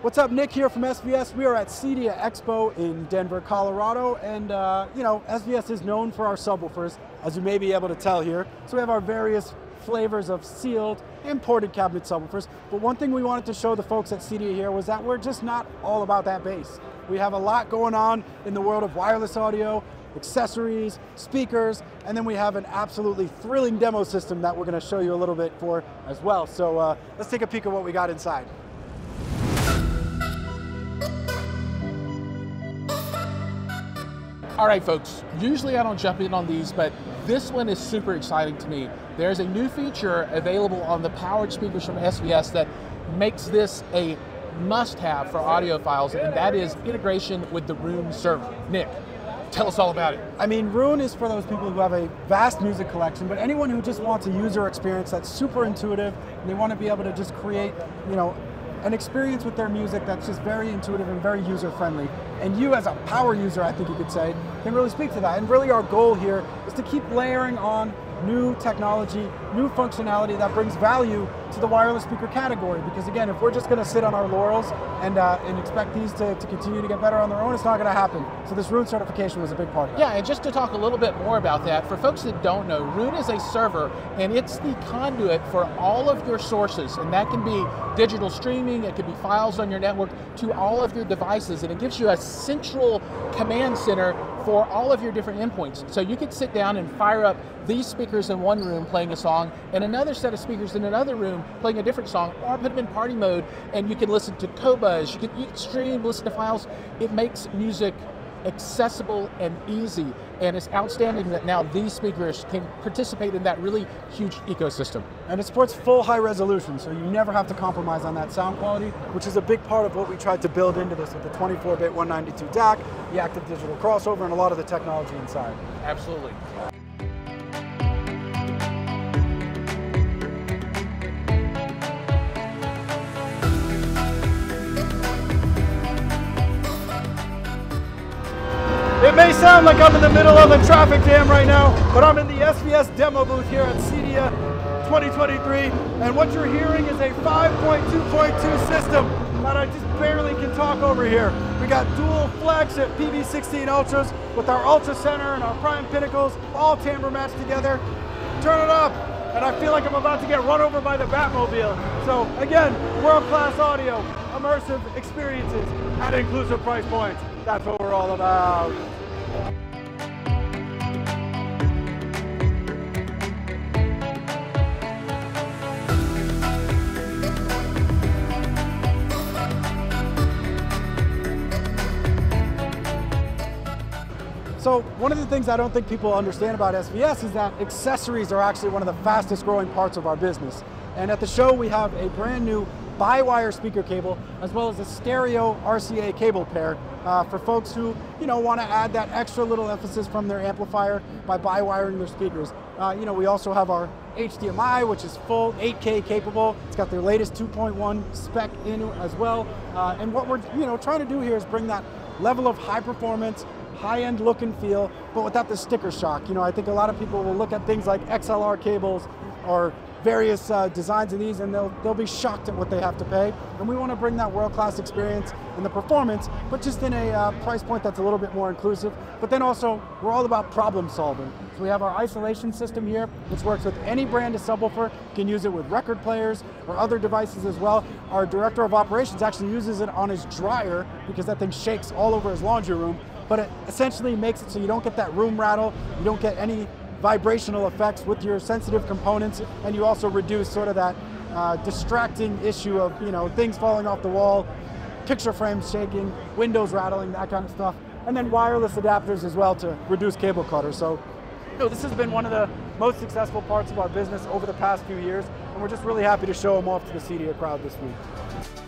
What's up, Nick here from SVS. We are at CEDIA Expo in Denver, Colorado, and uh, you know, SVS is known for our subwoofers, as you may be able to tell here. So we have our various flavors of sealed, imported cabinet subwoofers. But one thing we wanted to show the folks at CEDIA here was that we're just not all about that bass. We have a lot going on in the world of wireless audio, accessories, speakers, and then we have an absolutely thrilling demo system that we're going to show you a little bit for as well. So uh, let's take a peek at what we got inside. All right, folks, usually I don't jump in on these, but this one is super exciting to me. There's a new feature available on the powered speakers from SVS that makes this a must-have for audiophiles, and that is integration with the Roon server. Nick, tell us all about it. I mean, Roon is for those people who have a vast music collection, but anyone who just wants a user experience that's super intuitive, and they want to be able to just create, you know, an experience with their music that's just very intuitive and very user friendly. And you as a power user, I think you could say, can really speak to that. And really our goal here is to keep layering on new technology, new functionality that brings value to the wireless speaker category. Because again, if we're just going to sit on our laurels and, uh, and expect these to, to continue to get better on their own, it's not going to happen. So this Roon certification was a big part of that. Yeah, and just to talk a little bit more about that, for folks that don't know, Roon is a server and it's the conduit for all of your sources. And that can be digital streaming, it could be files on your network to all of your devices. And it gives you a central command center for all of your different endpoints. So you could sit down and fire up these speakers in one room playing a song and another set of speakers in another room playing a different song, or put them in party mode and you can listen to Qobuz, you can, you can stream, listen to files. It makes music accessible and easy. And it's outstanding that now these speakers can participate in that really huge ecosystem. And it supports full high resolution, so you never have to compromise on that sound quality, which is a big part of what we tried to build into this with the 24-bit 192 DAC, the active digital crossover, and a lot of the technology inside. Absolutely. May sound like I'm in the middle of a traffic jam right now, but I'm in the SVS demo booth here at CEDIA 2023, and what you're hearing is a 5.2.2 system that I just barely can talk over here. We got dual flex at PB16 Ultras with our Ultra Center and our Prime Pinnacles all timbre matched together. Turn it up, and I feel like I'm about to get run over by the Batmobile. So again, world-class audio, immersive experiences at inclusive price points. That's what we're all about. So one of the things I don't think people understand about SVS is that accessories are actually one of the fastest growing parts of our business. And at the show we have a brand new bi-wire speaker cable as well as a stereo RCA cable pair uh, for folks who you know want to add that extra little emphasis from their amplifier by bi-wiring their speakers. Uh, you know we also have our HDMI which is full 8K capable. It's got their latest 2.1 spec in as well. Uh, and what we're you know trying to do here is bring that level of high performance high-end look and feel, but without the sticker shock. You know, I think a lot of people will look at things like XLR cables or various uh, designs of these and they'll, they'll be shocked at what they have to pay. And we want to bring that world-class experience and the performance, but just in a uh, price point that's a little bit more inclusive. But then also, we're all about problem solving. So we have our isolation system here, which works with any brand of subwoofer. You can use it with record players or other devices as well. Our director of operations actually uses it on his dryer because that thing shakes all over his laundry room but it essentially makes it so you don't get that room rattle, you don't get any vibrational effects with your sensitive components, and you also reduce sort of that uh, distracting issue of you know things falling off the wall, picture frames shaking, windows rattling, that kind of stuff, and then wireless adapters as well to reduce cable clutter. So, know, this has been one of the most successful parts of our business over the past few years, and we're just really happy to show them off to the CEDIA crowd this week.